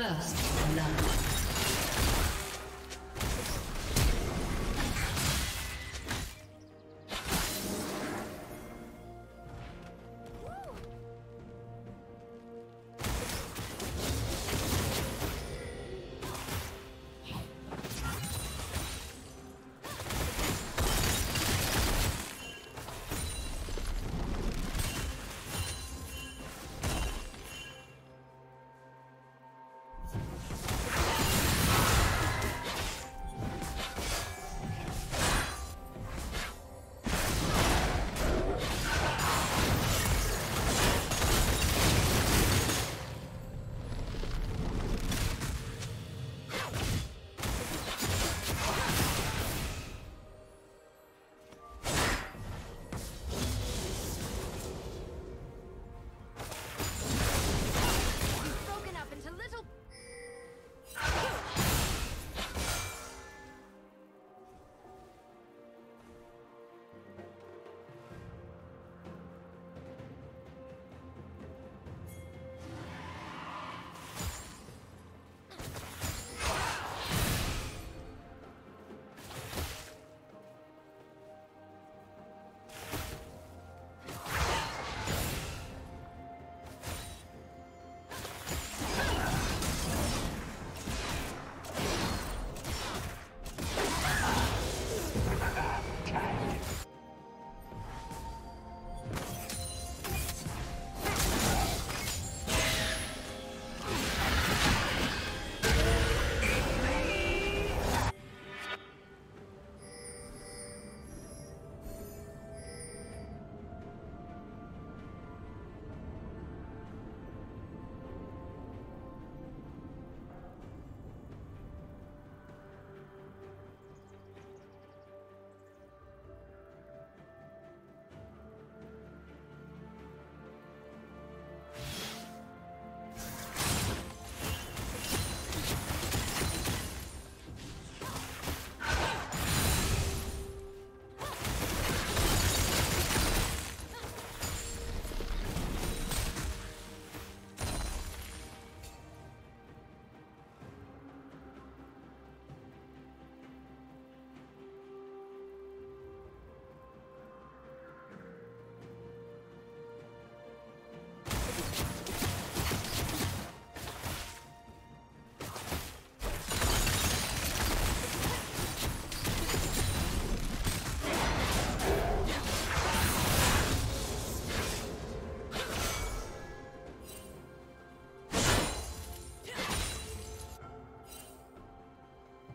First love.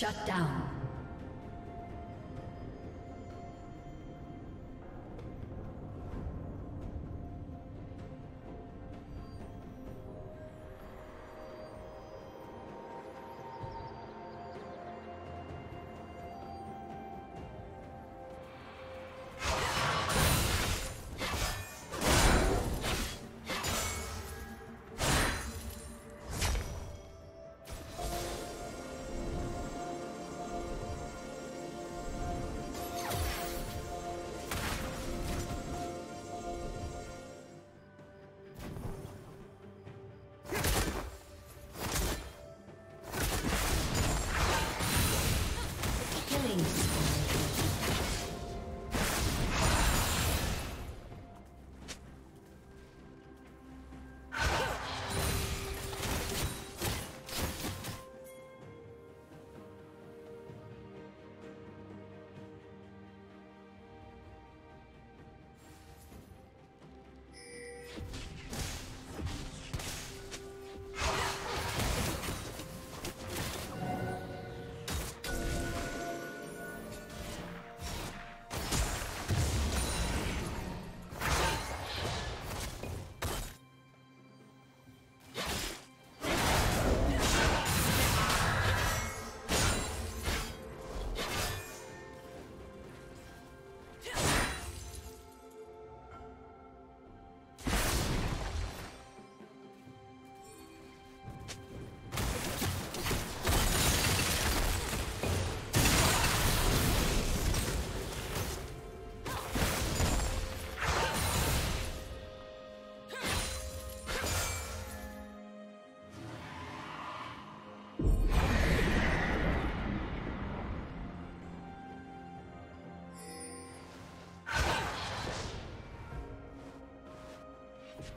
Shut down.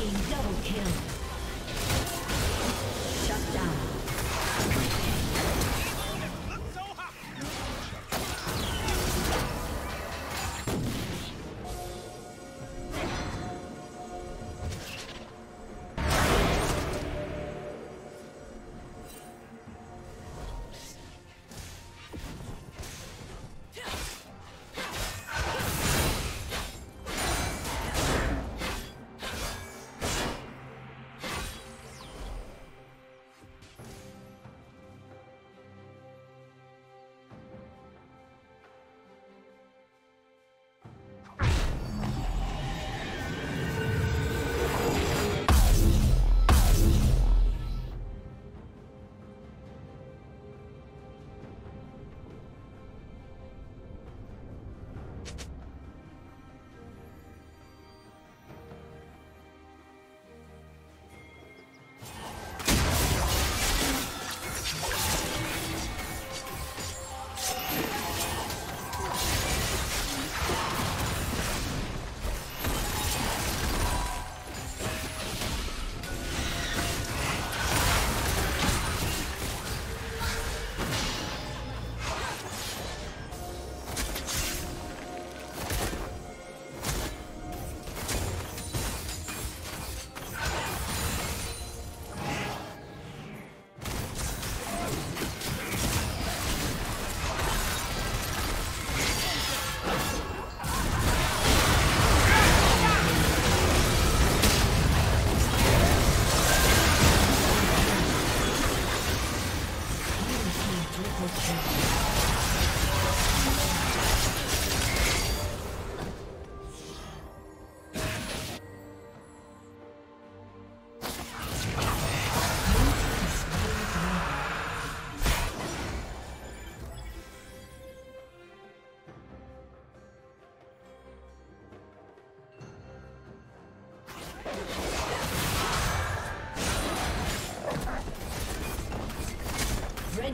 Team double kill.